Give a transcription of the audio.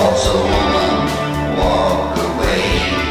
walks a woman, walk away.